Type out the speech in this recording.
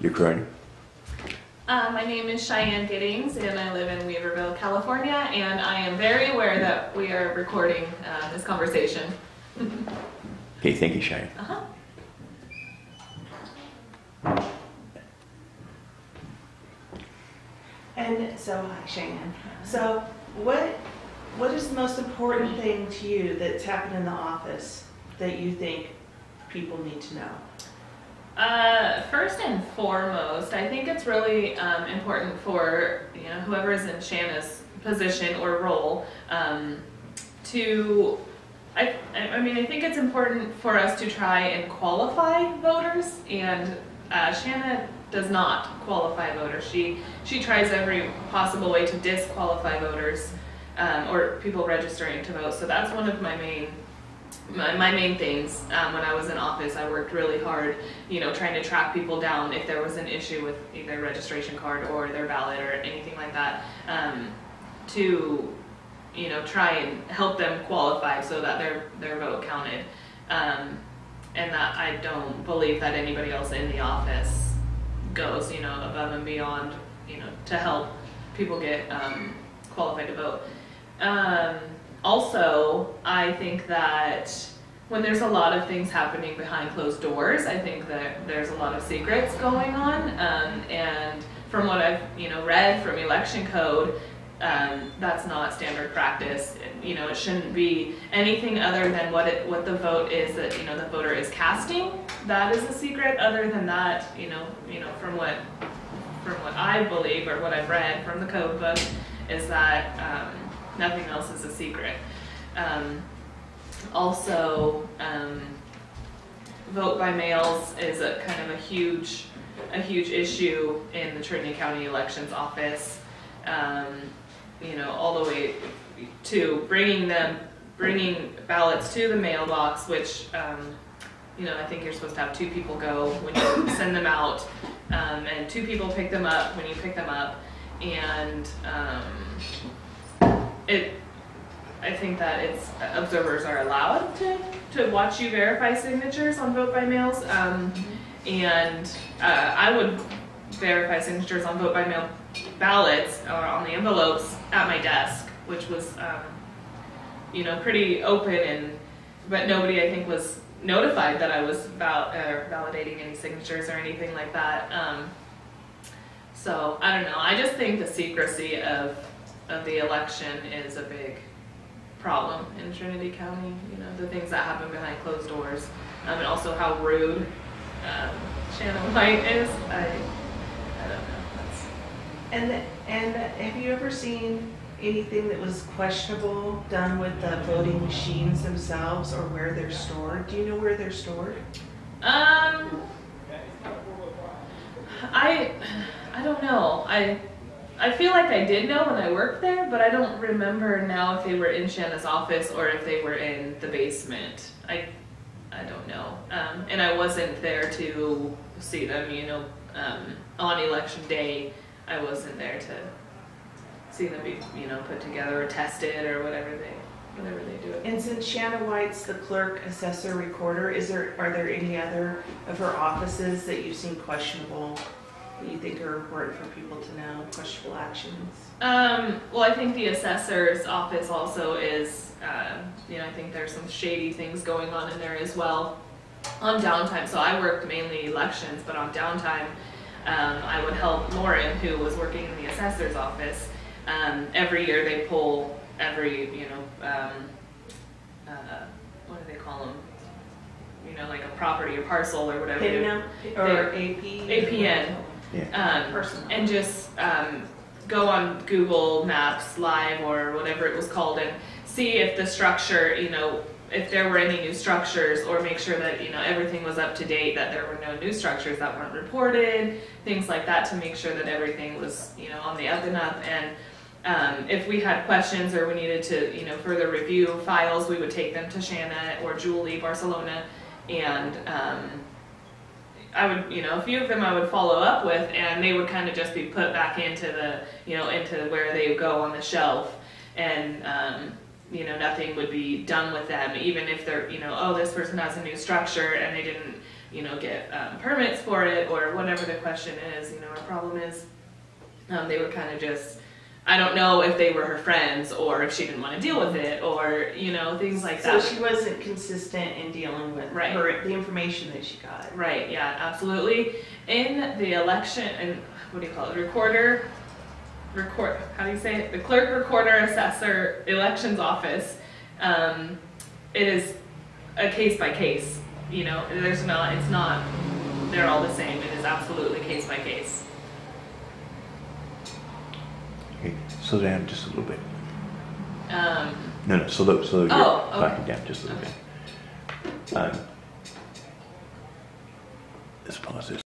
Your current, Uh, my name is Cheyenne Giddings, and I live in Weaverville, California, and I am very aware that we are recording uh, this conversation. okay, thank you, Cheyenne. Uh-huh. And so, hi Shannon. So, what what is the most important thing to you that's happened in the office that you think people need to know? Uh, first and foremost, I think it's really um, important for you know whoever is in Shanna's position or role um, to. I, I mean, I think it's important for us to try and qualify voters, and uh, Shanna does not qualify voters. She she tries every possible way to disqualify voters um, or people registering to vote. So that's one of my main my, my main things um, when I was in office, I worked really hard, you know, trying to track people down if there was an issue with either registration card or their ballot or anything like that, um, to, you know, try and help them qualify so that their their vote counted, um, and that I don't believe that anybody else in the office goes, you know, above and beyond, you know, to help people get um, qualified to vote. Also, I think that when there's a lot of things happening behind closed doors, I think that there's a lot of secrets going on. Um, and from what I've you know read from election code, um, that's not standard practice. You know, it shouldn't be anything other than what it what the vote is that you know the voter is casting. That is a secret. Other than that, you know, you know from what from what I believe or what I've read from the code book is that. Um, nothing else is a secret. Um, also, um, vote by mails is a kind of a huge, a huge issue in the Trinity County Elections Office. Um, you know, all the way to bringing them, bringing ballots to the mailbox, which, um, you know, I think you're supposed to have two people go when you send them out, um, and two people pick them up when you pick them up, and um, it, I think that it's, observers are allowed to, to watch you verify signatures on vote by mails. Um, and, uh, I would verify signatures on vote by mail ballots or on the envelopes at my desk, which was, um, you know, pretty open and, but nobody I think was notified that I was val- uh, validating any signatures or anything like that. Um, so I don't know. I just think the secrecy of of the election is a big problem in Trinity County. You know, the things that happen behind closed doors, um, and also how rude um, Shanna White is. I, I don't know. That's, And and have you ever seen anything that was questionable done with the voting machines themselves or where they're stored? Do you know where they're stored? um, I, I don't know. I. I feel like I did know when I worked there, but I don't remember now if they were in Shanna's office or if they were in the basement. I, I don't know. Um, and I wasn't there to see them, you know, um, on election day. I wasn't there to see them be, you know, put together or tested or whatever they, whatever they do. And since Shanna White's the clerk, assessor, recorder, is there are there any other of her offices that you've seen questionable you think are important for people to know? Questionable actions. Um, well, I think the assessor's office also is, uh, you know, I think there's some shady things going on in there as well. On downtime, so I worked mainly elections, but on downtime, um, I would help Lauren, who was working in the assessor's office. Um, every year they pull every, you know, um, uh, what do they call them? You know, like a property or parcel or whatever. PIN or AP? APN. Um, and just um, go on Google Maps Live or whatever it was called and see if the structure, you know, if there were any new structures or make sure that, you know, everything was up to date, that there were no new structures that weren't reported, things like that to make sure that everything was, you know, on the up and up. And um, if we had questions or we needed to, you know, further review files, we would take them to Shanna or Julie Barcelona and um, I would, you know, a few of them I would follow up with, and they would kind of just be put back into the, you know, into where they go on the shelf, and um, you know, nothing would be done with them, even if they're, you know, oh, this person has a new structure and they didn't you know, get um, permits for it or whatever the question is. You know, our problem is um, they were kind of just. I don't know if they were her friends or if she didn't want to deal with it or you know things like So that. So she wasn't consistent in dealing with Right. her, the information that she got. Right, yeah, absolutely. In the election, and what do you call it, recorder, record, how do you say it? The clerk, recorder, assessor, elections office, um, it is a case by case, you know, there's not, it's not, they're all the same, it is absolutely case by case. Okay, slow down just a little bit. Um, No, no, slow, slow your Oh, okay. talking down just a little bit. Um, Let's pause this.